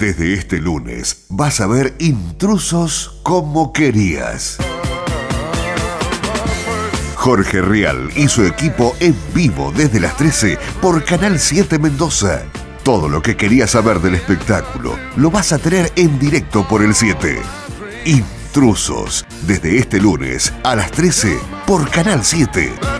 Desde este lunes vas a ver intrusos como querías. Jorge Real y su equipo en vivo desde las 13 por Canal 7 Mendoza. Todo lo que querías saber del espectáculo lo vas a tener en directo por el 7. Intrusos, desde este lunes a las 13 por Canal 7.